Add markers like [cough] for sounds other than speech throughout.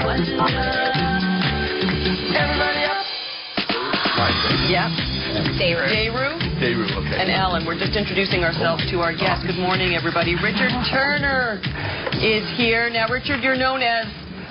Everybody up. Yep. Dayru. Dayru Dayru, okay. and Alan. We're just introducing ourselves to our guests. Good morning, everybody. Richard Turner is here. Now, Richard, you're known as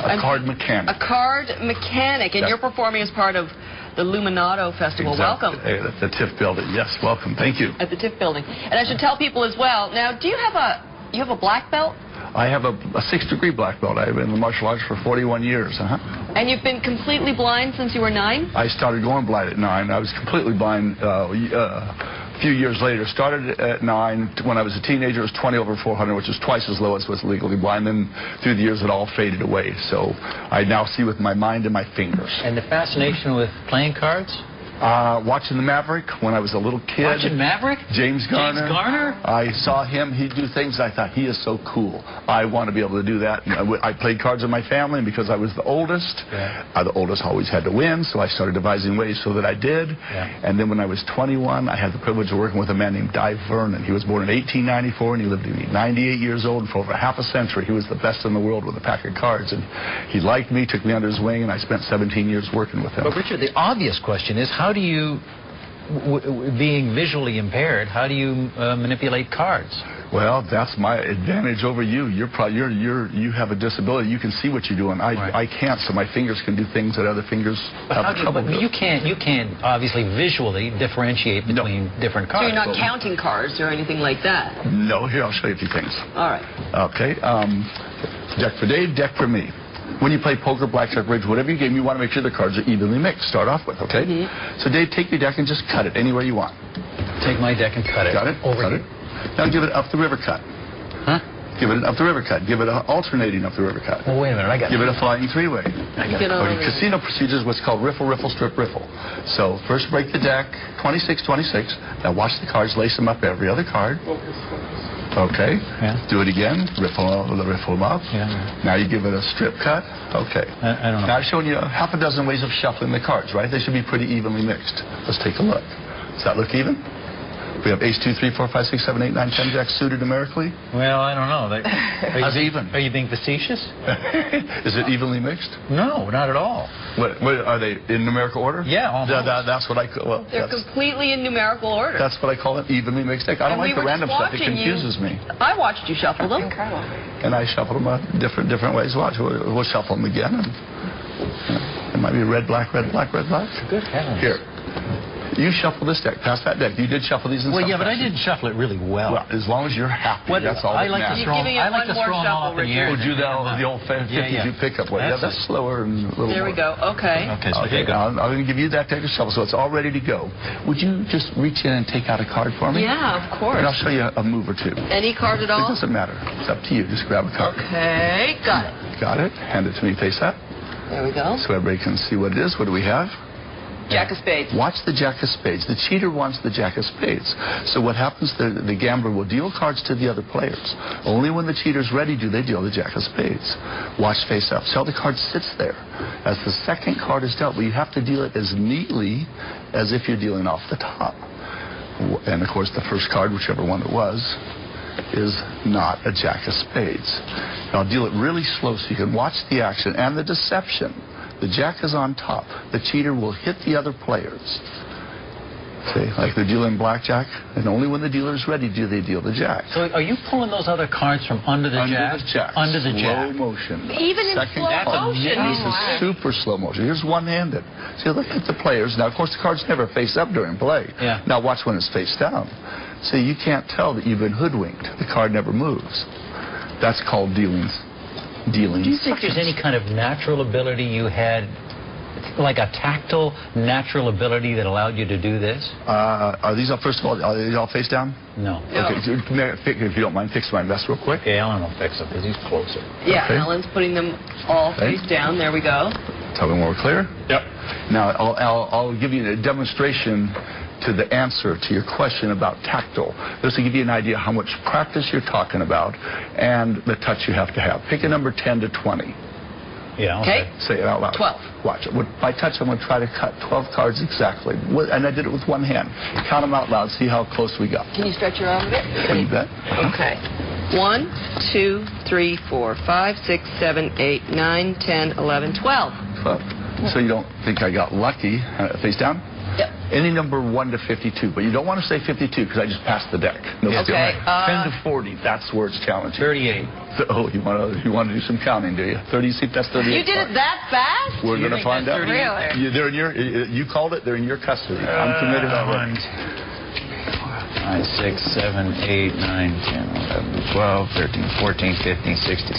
a card mechanic. a card mechanic, and Yeah. you're performing as part of the Luminato Festival. Exactly. Welcome. Hey, At the TIFF building. Yes, welcome. Thank you. At the TIFF building. And I should tell people as well. Now, do you have a you have a black belt? I have a, a six-degree black belt. I've been in the martial arts for 41 years. Uh-huh. And you've been completely blind since you were nine? I started going blind at nine. I was completely blind uh, uh, a few years later. Started at nine. When I was a teenager, it was 20 over 400, which is twice as low as was legally blind. Then through the years, it all faded away. So I now see with my mind and my fingers. And the fascination with playing cards? Uh, watching the Maverick when I was a little kid. Watching Maverick? James Garner. James Garner? I saw him. He'd do things. I thought he is so cool. I want to be able to do that. And I, w- I played cards with my family, and because I was the oldest, Yeah. uh, the oldest always had to win. So I started devising ways so that I did. Yeah. And then when I was 21, I had the privilege of working with a man named Dai Vernon. He was born in 1894, and he lived to be 98 years old. And for over half a century, he was the best in the world with a pack of cards. And he liked me, took me under his wing, and I spent 17 years working with him. But Richard, the obvious question is how do you, w- w- being visually impaired, how do you uh, manipulate cards? Well, that's my advantage over you. You're probably you're you're you have a disability. You can see what you're doing. I Right. I can't. So my fingers can do things that other fingers But have how do you, but you can't you can't obviously visually differentiate No. between different So cards. you're not but- counting cards or anything like that? No, here I'll show you a few things. All right. Okay. Um, deck for Dave, deck for me. When you play poker, blackjack, bridge, whatever game, you want to make sure the cards are evenly mixed. Start off with, okay? Mm-hmm. So Dave, take your deck and just cut it anywhere you want. Take my deck and cut it. Got it? Over cut here. it. Now give it up the river cut. Huh? Give it an up the river cut. Give it a alternating up the river cut. Well, wait a minute. I got Give it a flying three-way. Get Or over in it. casino procedures, what's called riffle, riffle, strip, riffle. So first break the deck, 26, 26. Now watch the cards, lace them up every other card. Okay. Yeah. Do it again. Riffle, riffle them up. Yeah. Now you give it a strip cut. Okay. I, I don't know. Now I've shown you half a dozen ways of shuffling the cards, right? They should be pretty evenly mixed. Let's take a look. Does that look even? We have ace, two, three, four, five, six, seven, eight, nine, ten jacks suited numerically. Well, I don't know. They, [laughs] are, How's you, even? are you being facetious? [laughs] Is it evenly mixed? No, not at all. What, what are they in numerical order? Yeah, almost. That- that- that's what I call. Well, They're that's, completely in numerical order. that's what I call an evenly mixed deck. I don't And we like the random just stuff. It watching you- confuses me. I watched you shuffle them. Incredible. And I shuffle them uh, different different ways. Watch, we'll, we'll shuffle them again. And, you know, it might be red, black, red, black, red, black. Good heavens. Here, you shuffle this deck. Pass that deck. You did shuffle these in Well, some yeah, but I didn't shuffle it really well. Well, as long as you're happy, What- that's all I that like to matters. throw, giving I like one to more throw 'em shuffle, all up in the air. Oh, do that the old 50 Yeah, yeah. do pickup way. Yeah, That's that's slower and a little There we more. go. Okay. Okay, so Okay, you go. I'm, I'm going to give you that deck of shuffle, so it's all ready to go. Would you just reach in and take out a card for me? Yeah, of course. And I'll show you a move or two. Any card at all? It doesn't matter. It's up to you. Just grab a card. Okay, got it. Got it? Hand it to me face up There we go. so everybody can see what it is. What do we have? Jack of spades. Watch the jack of spades. The cheater wants the jack of spades. So what happens, the, the gambler will deal cards to the other players. Only when the cheater's ready do they deal the jack of spades. Watch face up. See how the card sits there. As the second card is dealt, but you have to deal it as neatly as if you're dealing off the top. And of course, the first card, whichever one it was, is not a jack of spades. Now deal it really slow so you can watch the action and the deception. The jack is on top. The cheater will hit the other players. See, like they're dealing blackjack, and only when the dealer is ready do they deal the jack. So are you pulling those other cards from under the Under jack? the jack. Under the slow motion. Even in slow card. motion. This is super slow motion. Here's one-handed. See, look at the players. Now, of course, the cards never face up during play. Yeah. Now, watch when it's face down. See, you can't tell that you've been hoodwinked. The card never moves. That's called dealing. Dealing. Do you think there's any kind of natural ability you had, like a tactile natural ability that allowed you to do this? Uh, are these all, first of all, are these all face down? No. Okay, so, may I fi- if you don't mind, fix my vest real quick. Okay, Alan will fix it because he's closer. Yeah, Okay. Alan's putting them all Okay. face down. There we go. Tell me when we're clear. Yep. Now, I'll, I'll, I'll give you a demonstration to the answer to your question about tactile. This will give you an idea how much practice you're talking about and the touch you have to have. Pick a number 10 to 20. Yeah. Okay. Say it out loud. 12. Watch it. With my touch, I'm going to try to cut 12 cards exactly. And I did it with one hand. Count them out loud. See how close we got. Can you stretch your arm a bit? Can you bet? Okay. One, two, three, four, five, six, seven, eight, nine, ten, eleven, twelve. 12. So you don't think I got lucky. Uh, face down? Yep. Any number 1 to 52, but you don't want to say 52 because I just passed the deck. No Yeah. Okay, uh, 10 to 40, that's where it's challenging. 38. So, oh, you want to you want to do some counting, do you? 30, see if that's 38. You did it that fast? We're going to find out. Really? You, they're in your, you called it, they're in your custody. I'm committed already. 5, 6, 7, 8, 9, 10, 11, 12, 13, 14, 15, 16,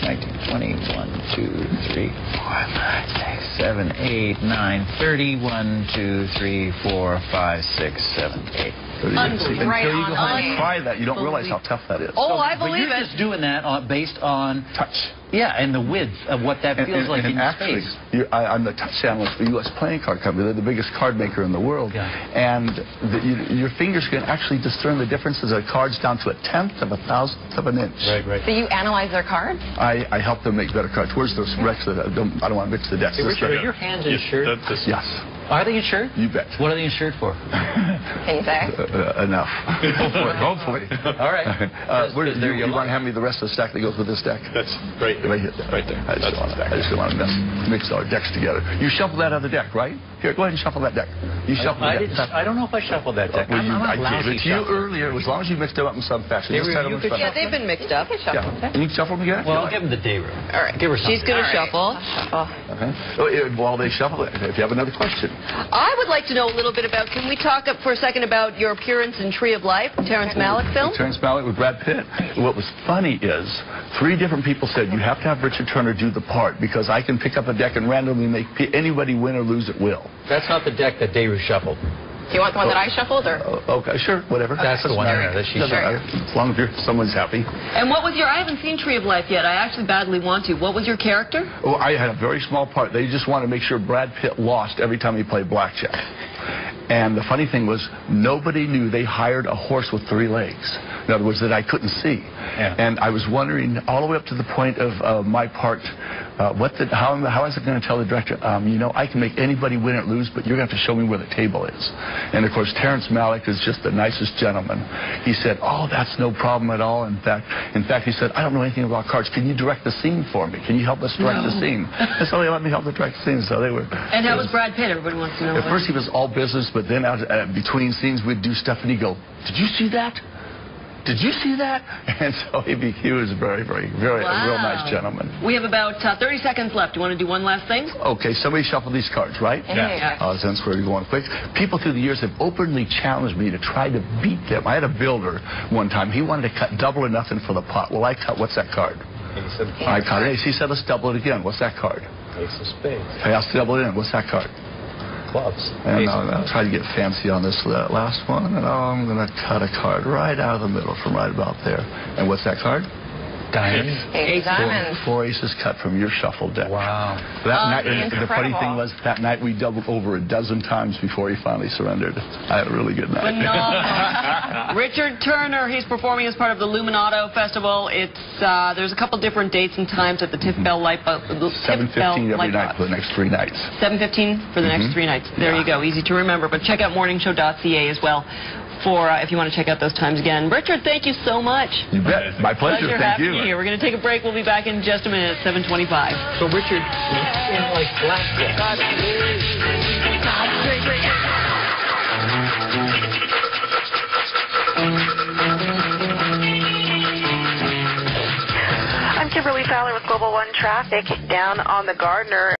19, 20, 1, 2, 3, 4, 5, 6, 7, 8, 9, 30, 1, 2, 3, 4, 5, 6, 7, 8. Unbelievable. Right Until you go home and try that, you don't realize how tough that is. Oh, I But believe you're it. just doing that on, based on, Touch. yeah, and the width of what that feels and- like and in actually, space. I, I'm the touch analyst for U.S. Playing Card Company. They're the biggest card maker in the world. Yeah. And the, you, your fingers can actually discern the differences of cards down to a tenth of a thousandth of an inch. right. Right. So you analyze their cards? I, I help them make better cards. Where's those Rex? that I don't, I don't want to mix the decks. Hey, This Richard, are your hands insured? Yes, Are they insured? you bet. What are they insured for? Can you say? Uh, uh, enough. hopefully. [laughs] hopefully. All right. Uh, where, Because they're you, your you want to hand me the rest of the stack that goes with this deck? That's right Right here. Right there. I just, That's don't want the to, I just want to mess, mix our decks together. You shuffle that other deck, right? Here, go ahead and shuffle that deck. You shuffle I, that. didn't, I don't know if I shuffled that deck. Well, I'm, you, I'm a I gave it to you earlier, as long as you mixed them up in some fashion. They Just were- had them you in could. Yeah, they've been mixed up. Yeah. Can you shuffle them again? Well, I'll give them the day room. All right. Give her She's going to shuffle. Okay. Oh, while they shuffle it, if you have another question. I would like to know a little bit about, can we talk up for a second about your appearance in Tree of Life, the Terrence Malick film? Terrence Malick with Brad Pitt. What was funny is three different people said you have to have Richard Turner do the part because I can pick up a deck and randomly make anybody win or lose at will. That's not the deck that Dayru shuffled. Do you want the one that I shuffled or? Uh, okay, sure, whatever. That's the one matter. that she Doesn't shuffled. matter. As long as you're, someone's happy. And what was your, I haven't seen Tree of Life yet. I actually badly want to. What was your character? Oh, I had a very small part. They just wanted to make sure Brad Pitt lost every time he played blackjack. And the funny thing was, nobody knew they hired a horse with three legs. In other words, that I couldn't see. Yeah. And I was wondering all the way up to the point of uh, my part, uh, what the, how, how is it going to tell the director, um, you know, I can make anybody win or lose, but you're going to have to show me where the table is. And of course, Terrence Malick is just the nicest gentleman. He said, oh, that's no problem at all. In fact, in fact, he said, I don't know anything about cards. Can you direct the scene for me? Can you help us direct the scene? And so they let me help the direct the scene. So they were. And how was Brad Pitt? Everybody wants to know. At first he was all business, but then out uh, between scenes we'd do stuff, and he'd go, "Did you see that? Did you see that?" [laughs] And so he, be, he was very, very, very a real nice gentleman. We have about uh, 30 seconds left. Do you want to do one last thing? Okay, somebody shuffle these cards, right? Yeah. Uh, since we're going quick, people through the years have openly challenged me to try to beat them. I had a builder one time. He wanted to cut double or nothing for the pot. Well, I cut. What's that card? Ace of, I cut ace. He said, "Let's double it again." What's that card? ace of spades. I asked to double it in. What's that card? Clubs. And Ace uh, I'll try to get fancy on this last one. And I'm going to cut a card right out of the middle from right about there. And what's that card? Diamonds. Ace Four, diamonds. four aces cut from your shuffle deck. Wow. That Oh, night, and the funny thing was, that night we doubled over a dozen times before he finally surrendered. I had a really good night. Phenomenal. [laughs] Richard Turner, he's performing as part of the Luminato Festival. It's uh, there's a couple different dates and times at the Tiff Bell Light Bu- the Tiff Bell 7.15 every Light night for the next three nights. 7:15 for the next three nights. There you go. Easy to remember. But check out morningshow.ca as well for uh, if you want to check out those times again. Richard, thank you so much. You bet. My pleasure. Thank you. you here. We're going to take a break. We'll be back in just a minute at 7:25. So Richard, in like. I'm Kimberly Fowler with Global One Traffic. Down on the Gardiner